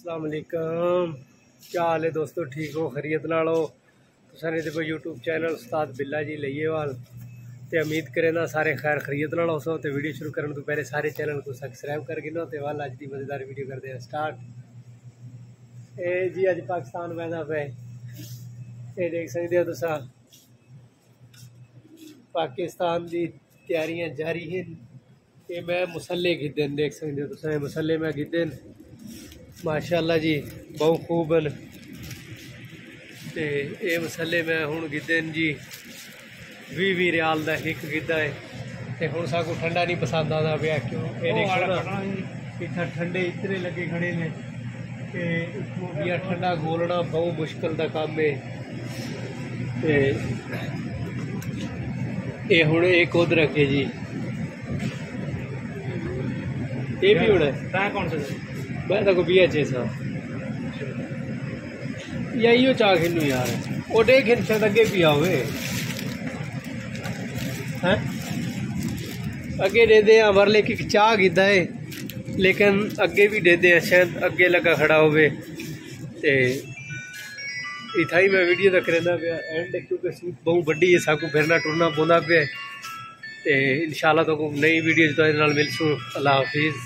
असलकम क्या हाल है दोस्तों? ठीक हो? खरीयत ना हो? तुसें देखो यूट्यूब चैनल उस्ताद बिल्ला जी लइएवाल। तो उम्मीद करें ना सारे खैर खरीयत ना हो तो वीडियो शुरू करने तो पहले सारे चैनल को सबसक्राइब कर ना तो वाल अज की मज़ेदार वीडियो करते हैं स्टार्ट ए जी अज पाकिस्तान बहना पे। ये देख सकते हो तुसा? पाकिस्तान की तैयारियाँ जारी हैं। ये मैं मसले गिद्धे देख सकते हो तुम मसले मैं गिद्धे ਮਾਸ਼ਾਅੱਲਾ ਜੀ ਬਹੁਤ ਖੂਬ ਹਨ ਤੇ ਇਹ ਮਸਲੇ ਮੈਂ ਹੁਣ ਗਿੱਦੇ ਨੇ ਜੀ 20 20 ਰਿਆਲ ਦਾ ਇੱਕ ਗਿੱਦਾ ਹੈ। ਤੇ ਹੁਣ ਸਾਕੂ ਠੰਡਾ ਨਹੀਂ ਪਸੰਦ ਆਉਂਦਾ ਪਿਆ ਕਿਉਂ? ਇਹ ਦੇਖੋ ਇੱਥੇ ਠੰਡੇ ਇਤਨੇ ਲੱਗੇ ਖੜੇ ਨੇ। ਤੇ ਇਥੋਂ ਵੀ ਠੰਡਾ ਗੋਲਣਾ ਬਹੁਤ ਮੁਸ਼ਕਲ ਦਾ ਕੰਮ ਹੈ ਤੇ ਇਹ ਹੁਣ ਇੱਕ ਉਧਰ ਰੱਖੇ ਜੀ। ਇਹ ਵੀ ਹੁਣ ਤਾਂ ਕੌਣ ਸਾ బయటకు బియ్య చేసావు यही चाह खिलू यार। ओडे खिल अगे भी हुए हैं? अगे दे दे भर लेके चाह कि है। लेकिन अगे भी दे दे अच्छा शायद अगे लगा खड़ा हो ते ही मैं वीडियो तक रहा पे एंड क्योंकि बहुत बड़ी है साकू फिरना टुरना पौधा पे ते इंशाल्लाह तो नई वीडियो जो तो मिलसूँ। अल्लाह हाफिज़।